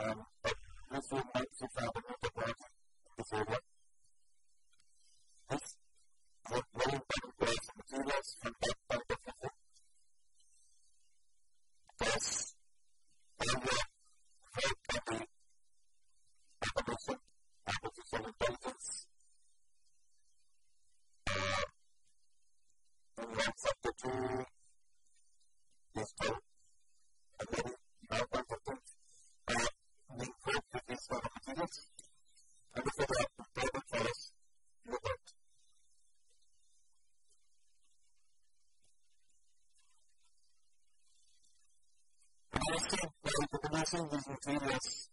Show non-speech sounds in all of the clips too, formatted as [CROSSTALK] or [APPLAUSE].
Um, but we'll form mates of our new technology before? This, what well embedded ways and materials from that blessings is within us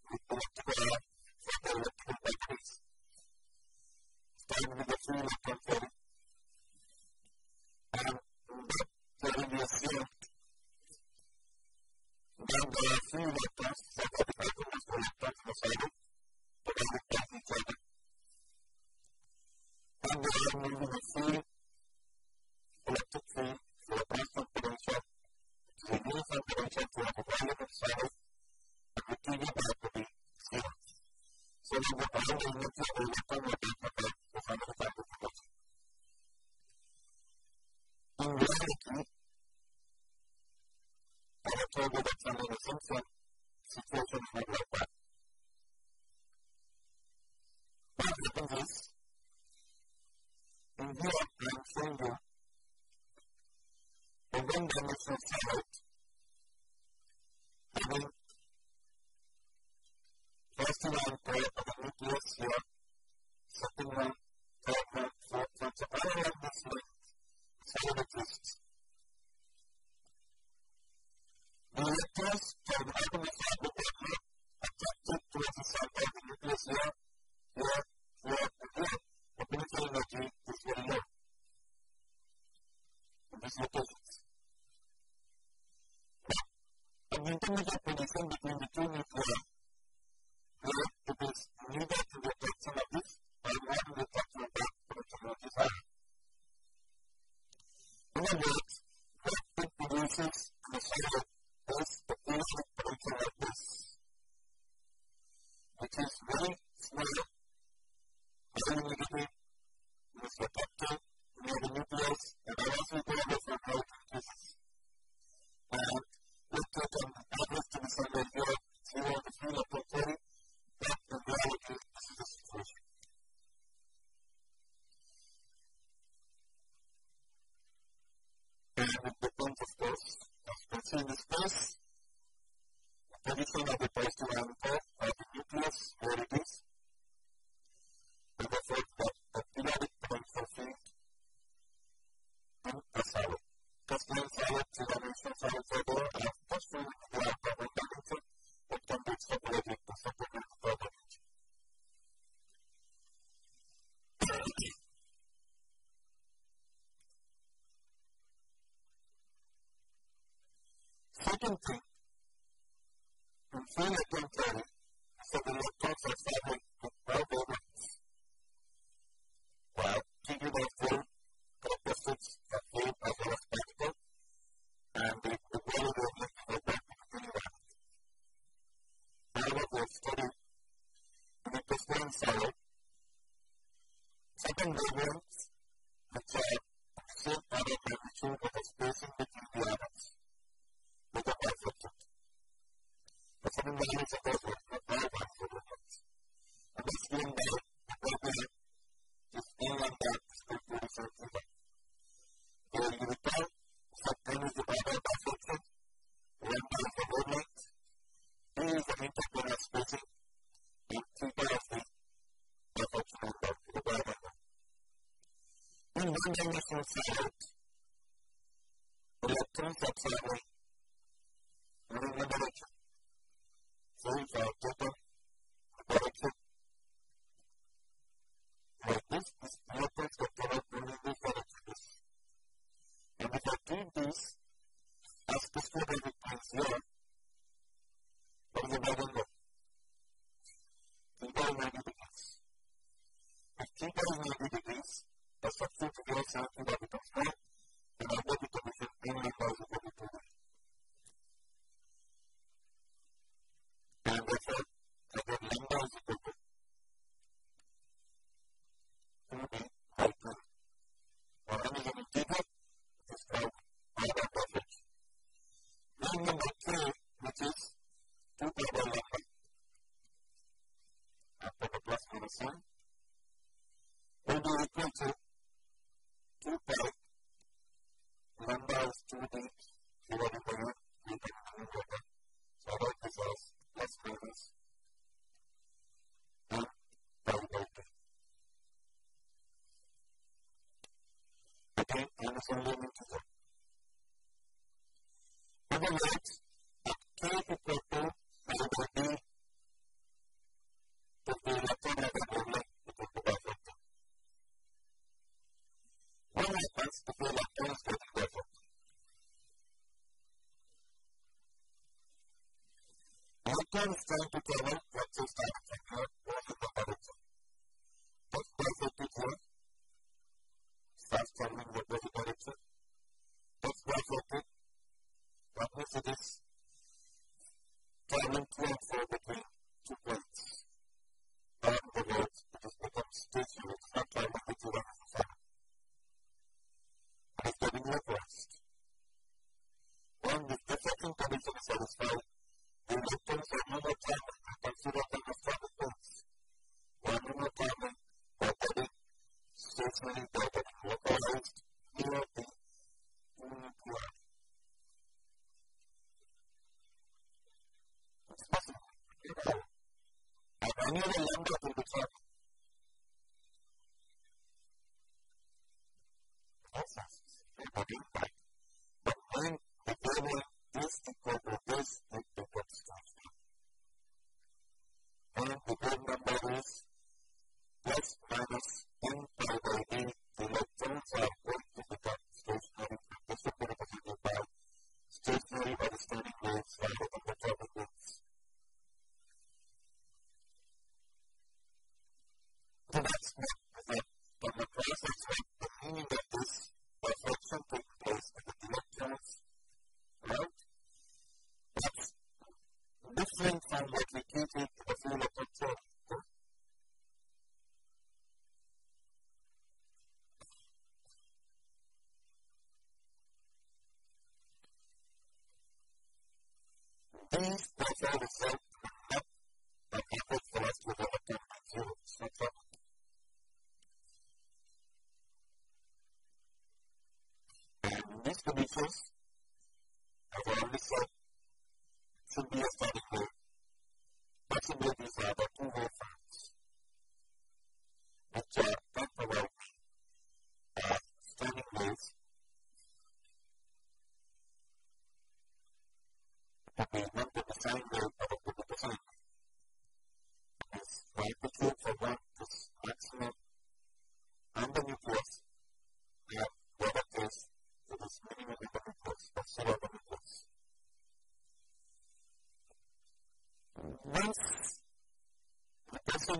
também dando a função for learning to work. Overnight, Iya, udah.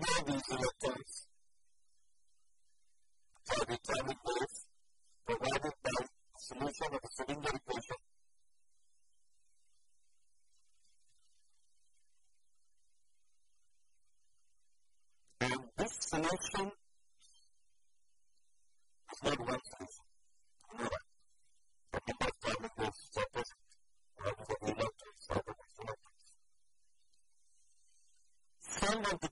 forgiveness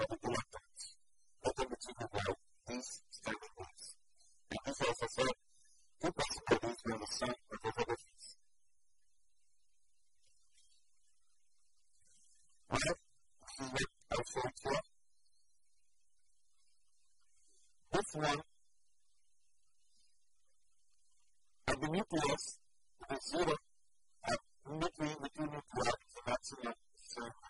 public reluctance, nothing that you could these words. And this also said, two possibilities were the same of the difference. Well, this is what I. This one, at the nucleus, it is zero, at between the two nuclei, the maximum is zero.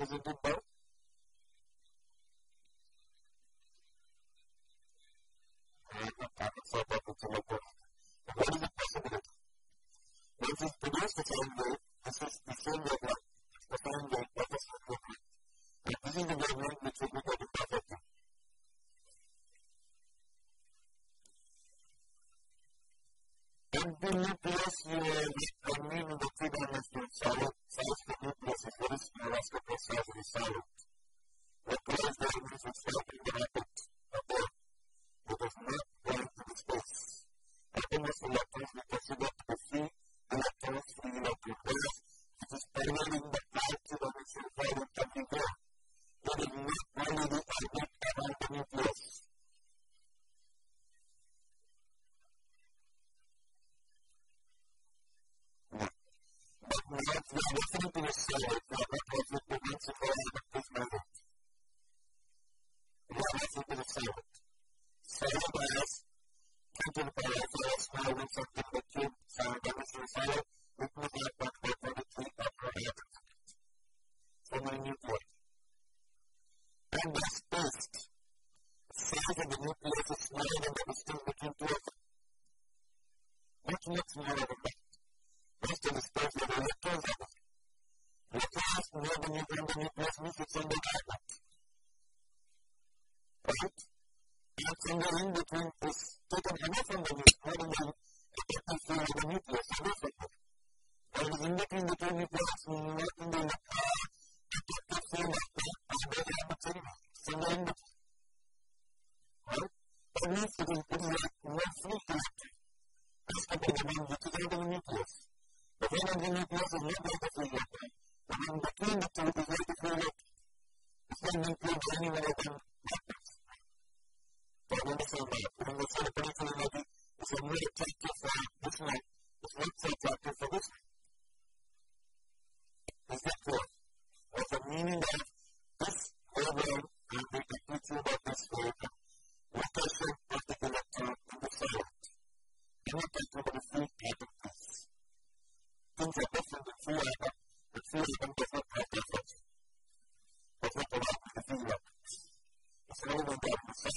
is a good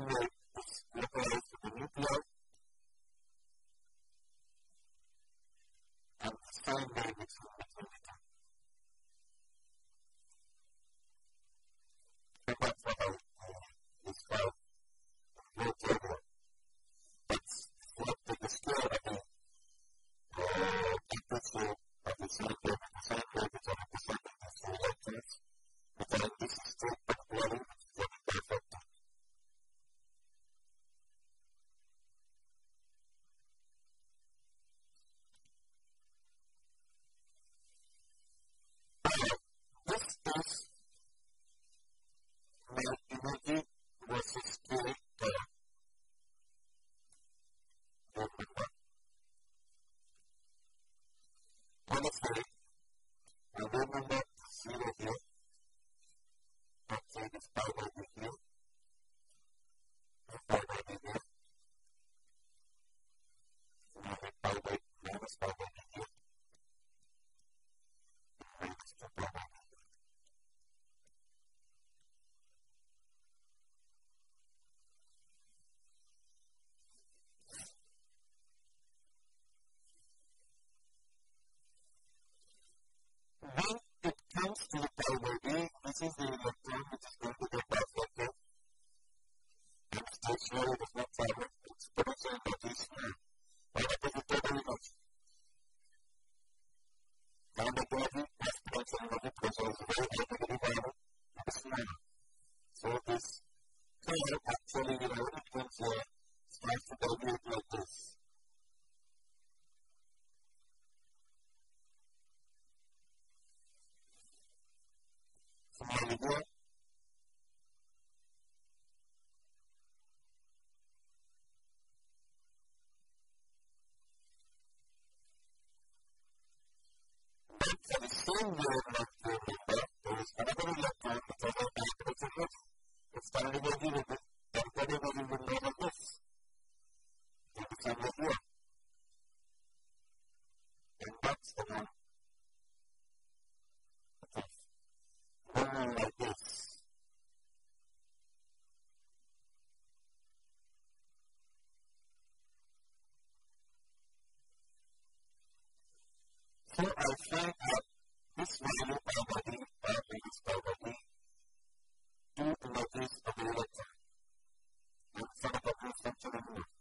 will is the electron which is going to get bifurcated. And this really So I think that this value probably probably is probably due to what is available. And some of the proof function anymore.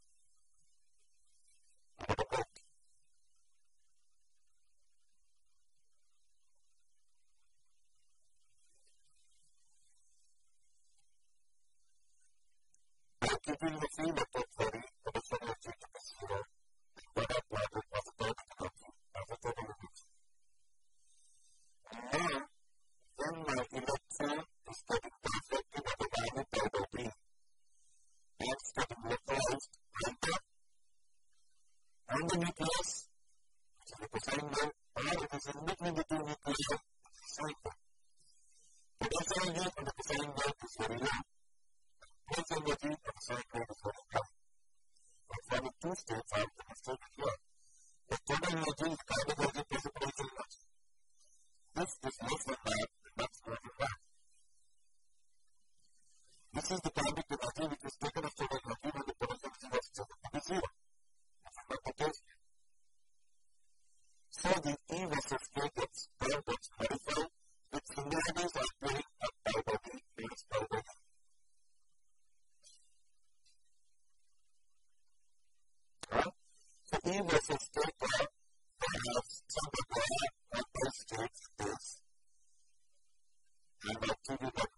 to the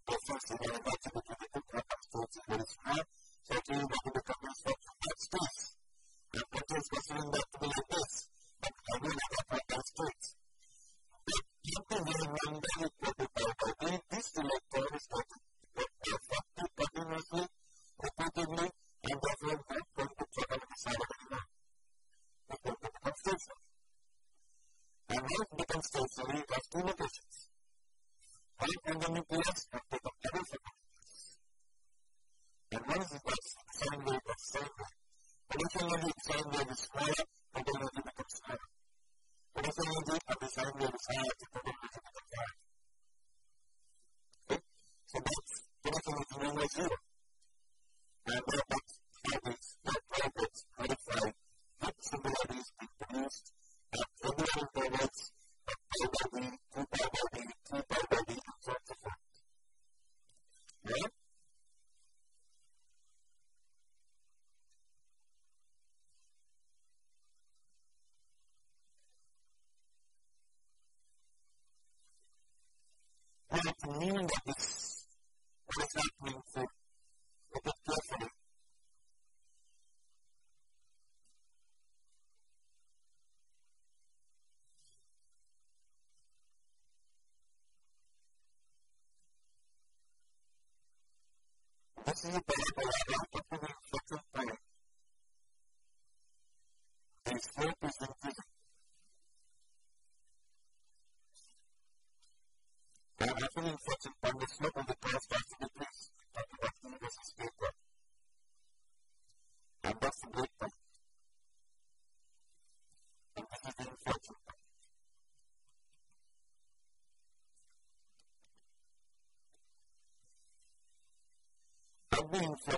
thing for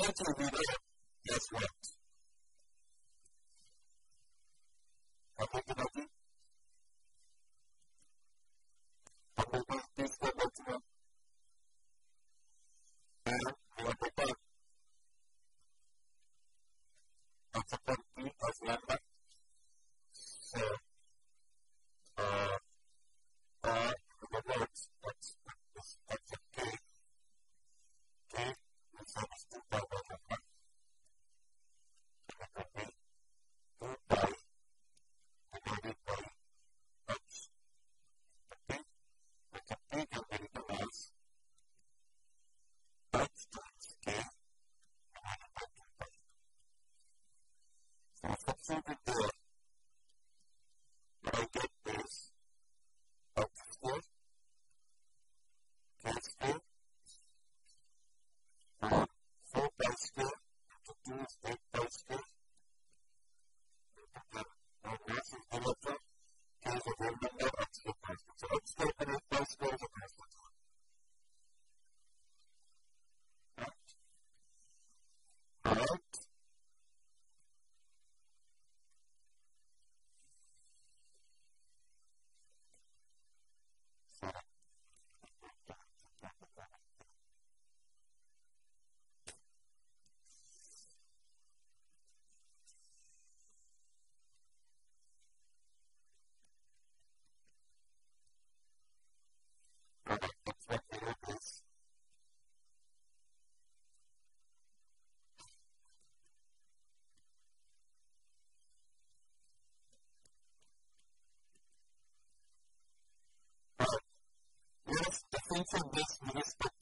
need to read конце здесь близко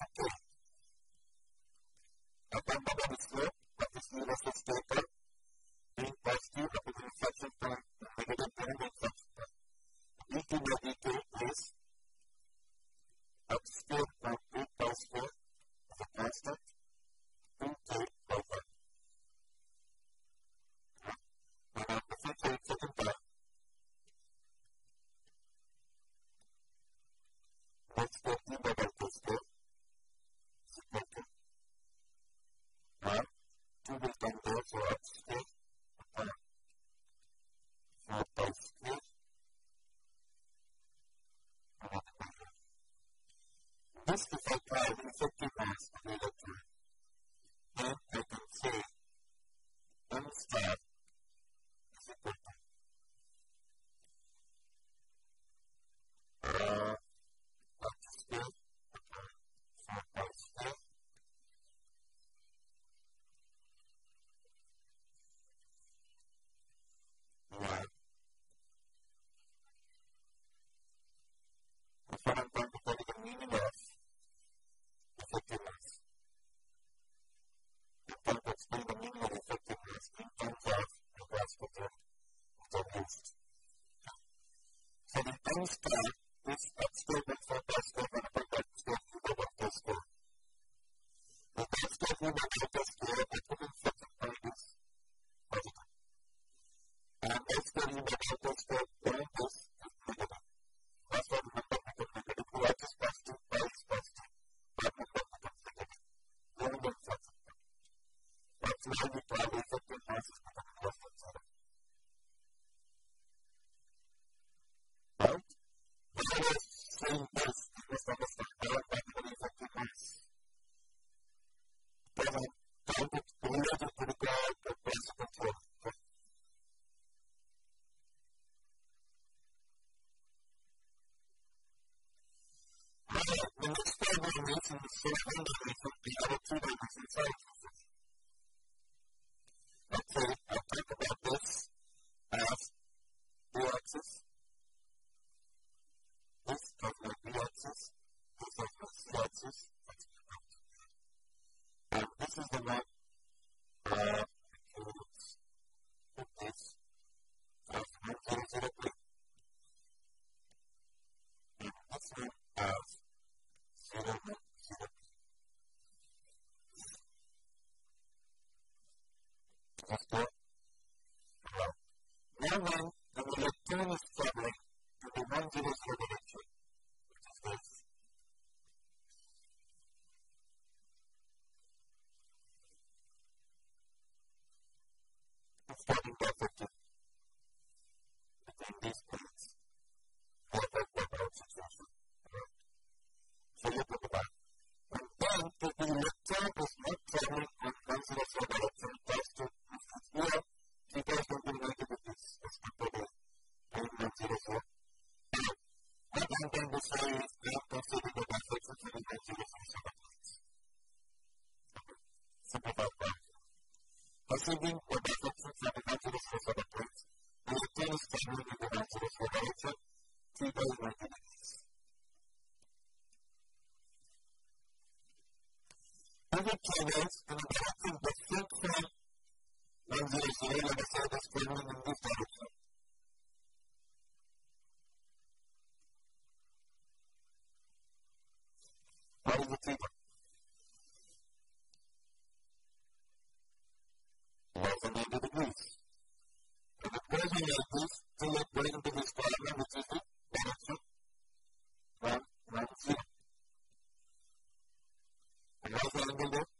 things back receiving or deficits of the one natural source of the plants, and obtain a stable in the natural source of the three days maintenance. Every two days, an adapting the same frame 100 and the service training in this direction. What is the treatment? Thank you.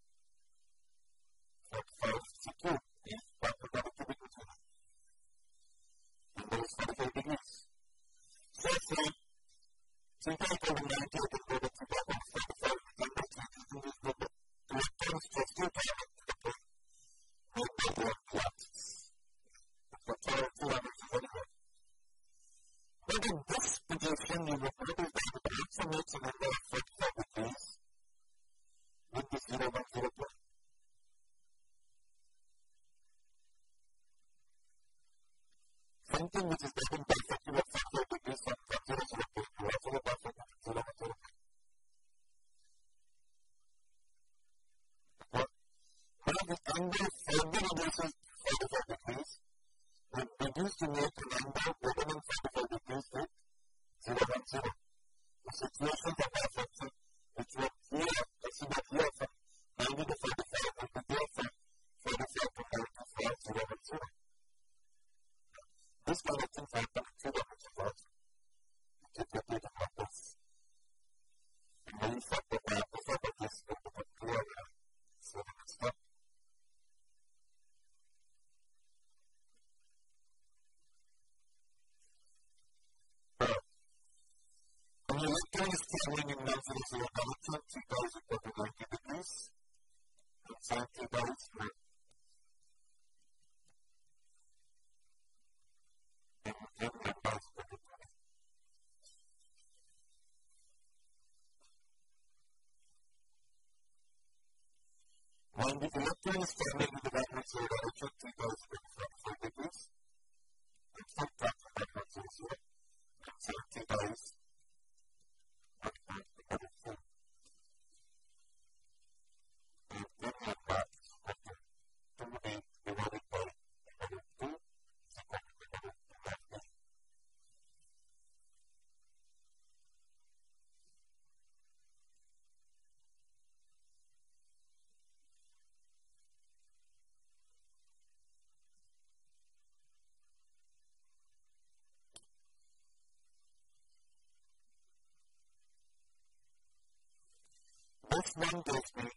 When the electron is standing in the magnitude of 50 goes with 45 degrees, and subtract the magnitude here, and 70 days This one gives [LAUGHS]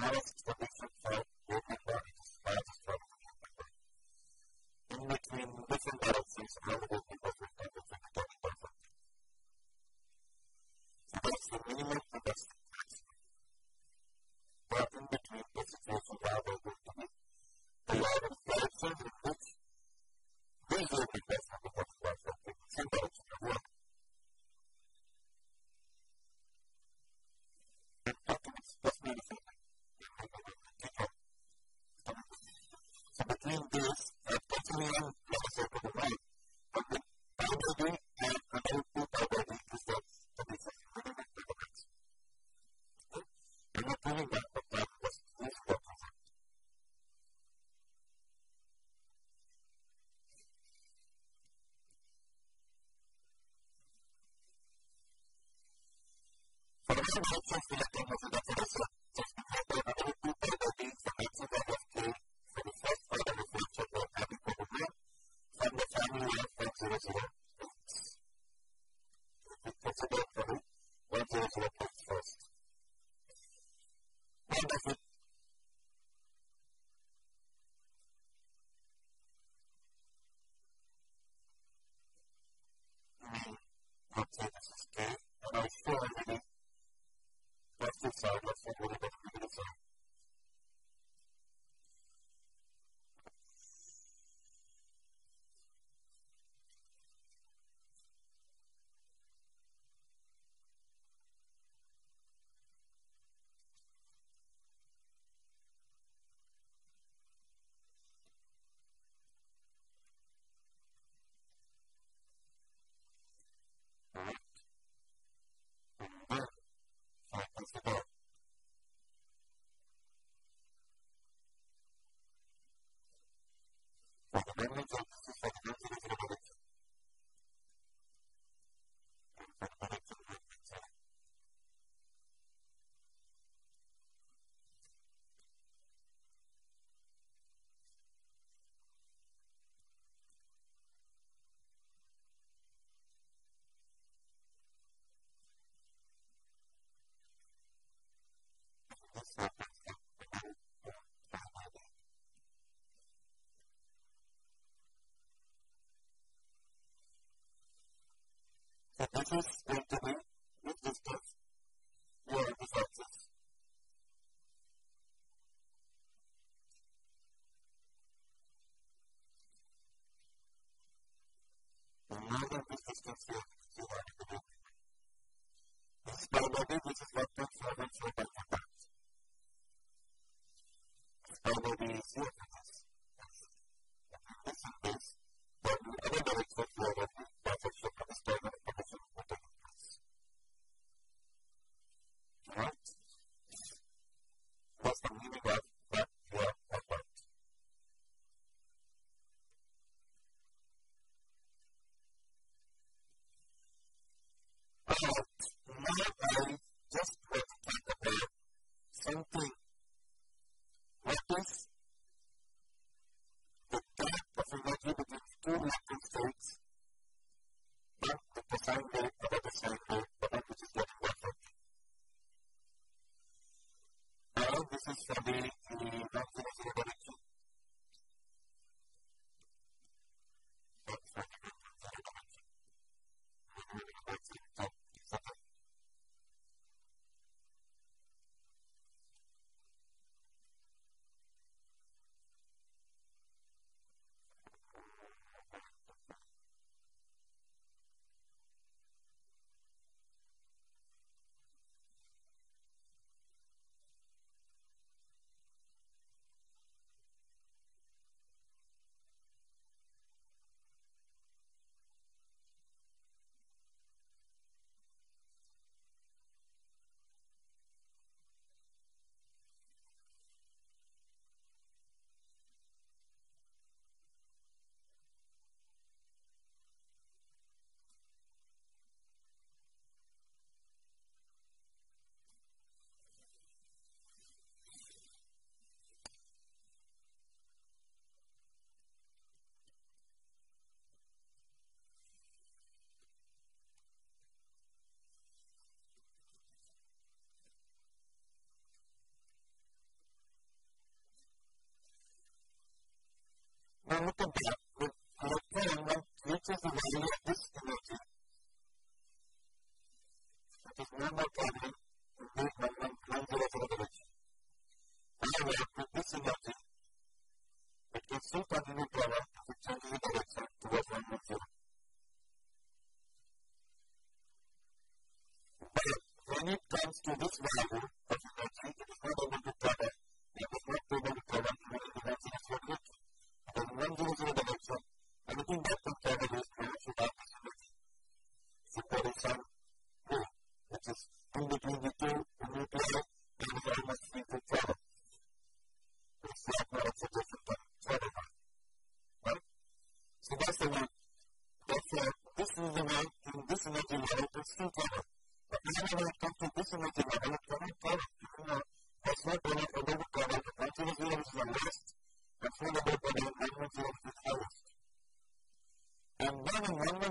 Now it's the It's a helpful for the process went away with distance were the success. None of these systems. study this is the way that this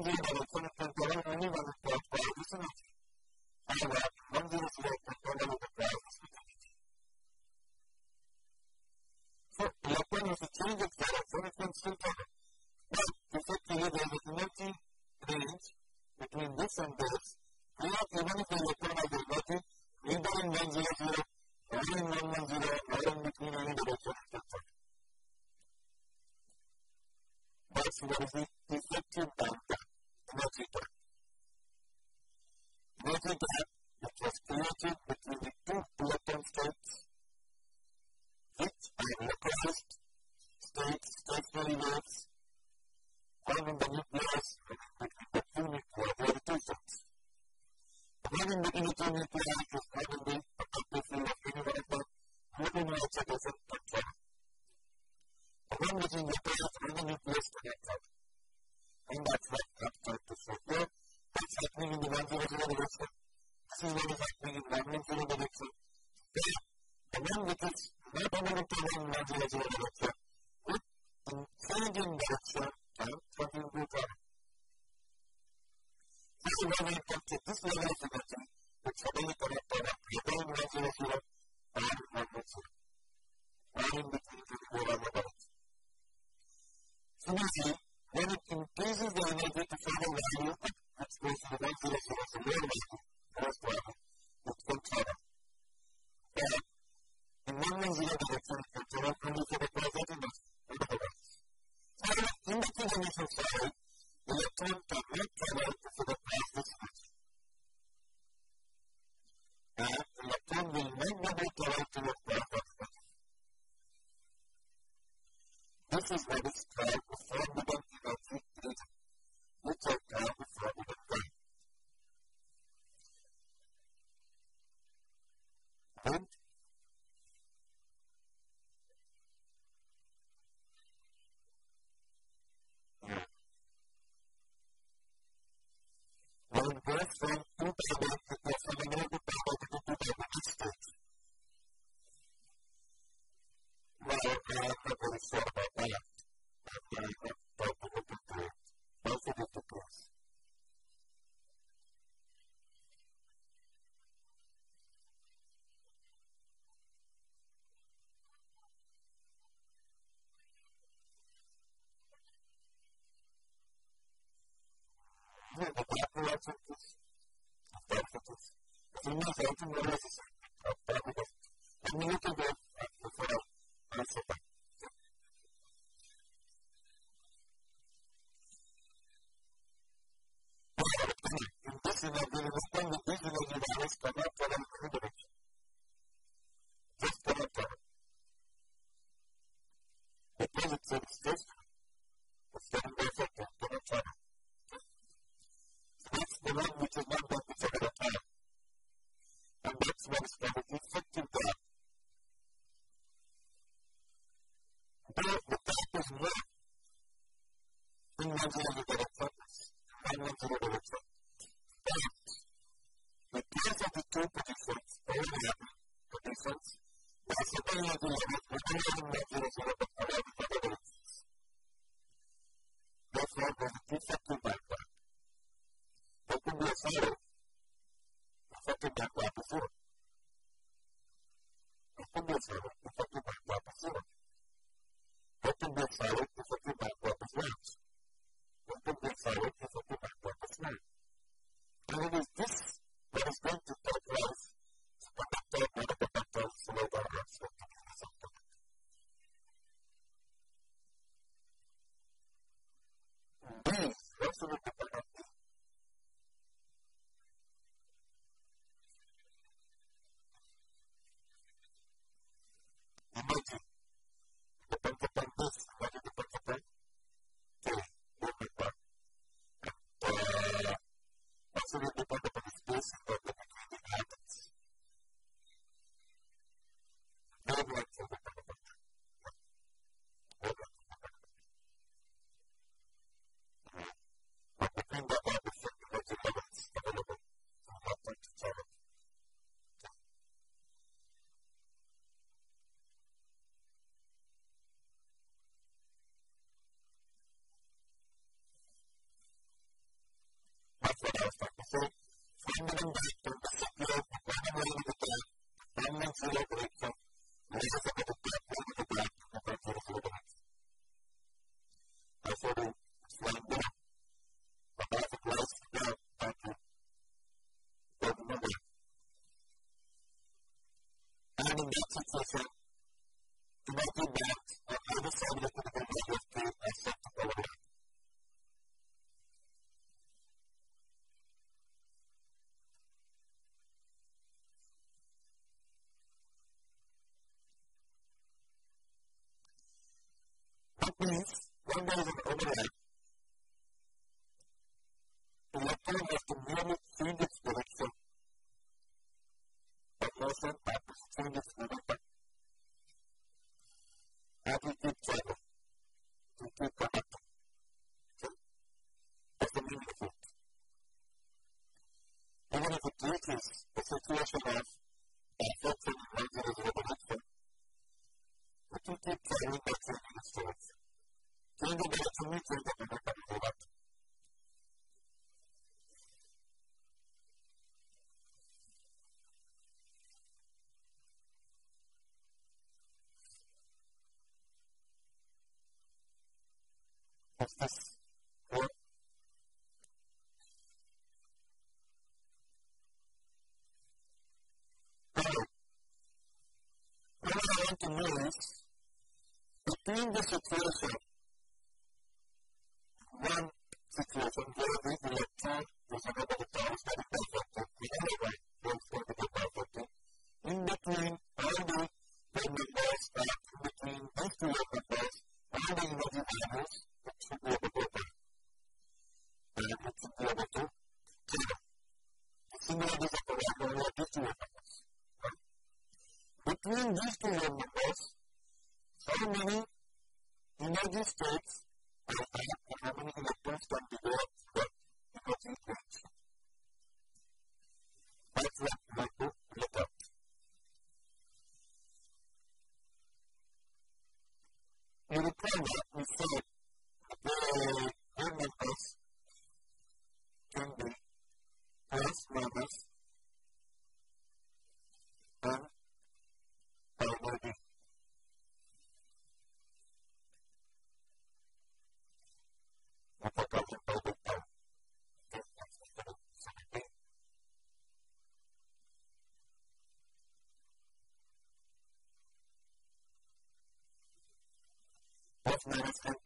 believe that Praveen Gopal इस उम्र में पहुँचे जिस level से बचे वो सदैव करें पर हृदय में जो है और और इनमें Apócrifos, apócrifos. Las mismas de otros no menambah estas But what I want to know is, between the situation, one situation where we electron is another the powers that is perfect, the other one goes for the perfect, in between two atoms. Right? Between these two wave numbers, how many energy states I have and how many electrons can be there for energy equation. That's what we have to look at. You recall that we said the wave numbers can be plus minus and pi by d. Apakah kita tahu? Plus minus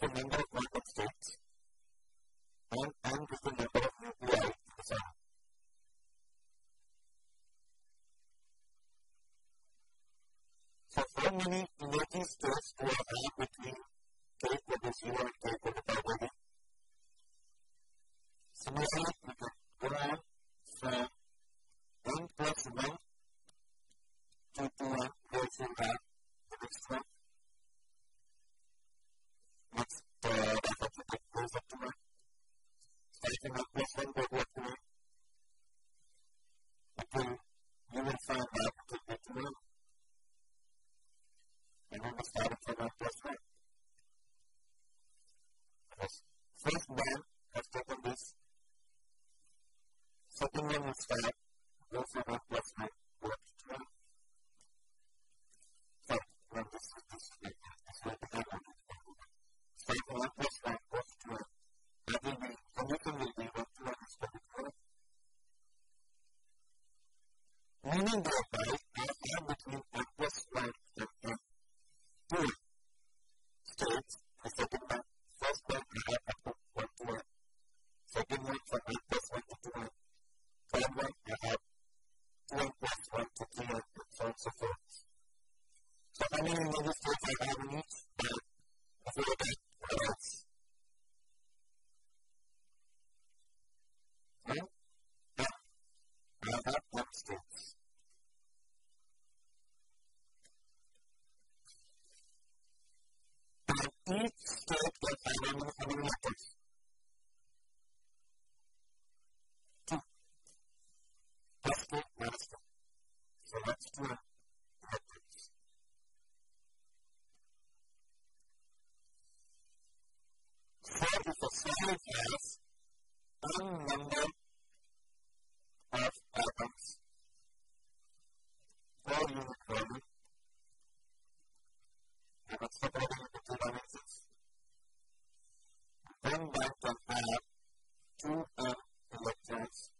mismo mandato. Meaning thereby, I have between n plus 1 and n two states. The second one, first one I have up to 1 to 1. Second one from 1 plus 1 to 2 1. Third one I have 2 1 plus 1 to 3 1 and so on and so forth. So how many energy states I have in each? Uh, if you look at what else? Hmm? Yeah. I have one states. And each state can have how many, how many atoms? Two. Plus two, minus two. So that's two atoms. So if a solid has n number of atoms per unit volume, and it's separated into two dimensions, then that can have two n electrons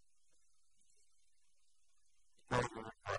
per unit volume.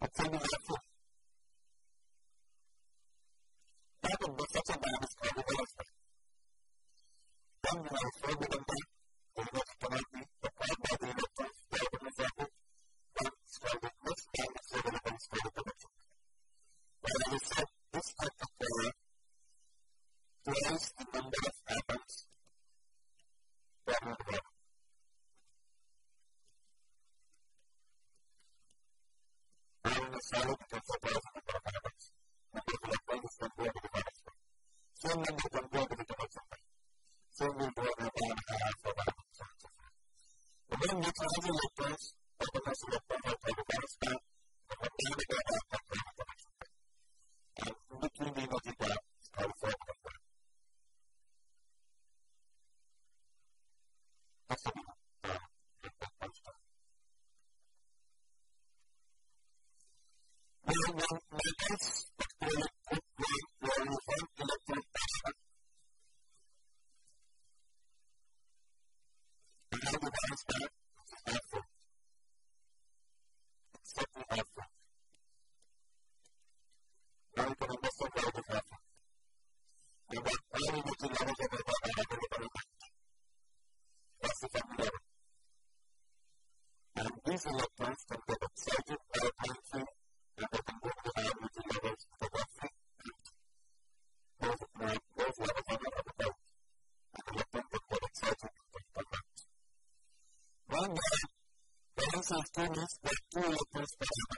Then you are afraid of them, they will not connect me, but why bother you? Electrons per atom. Right,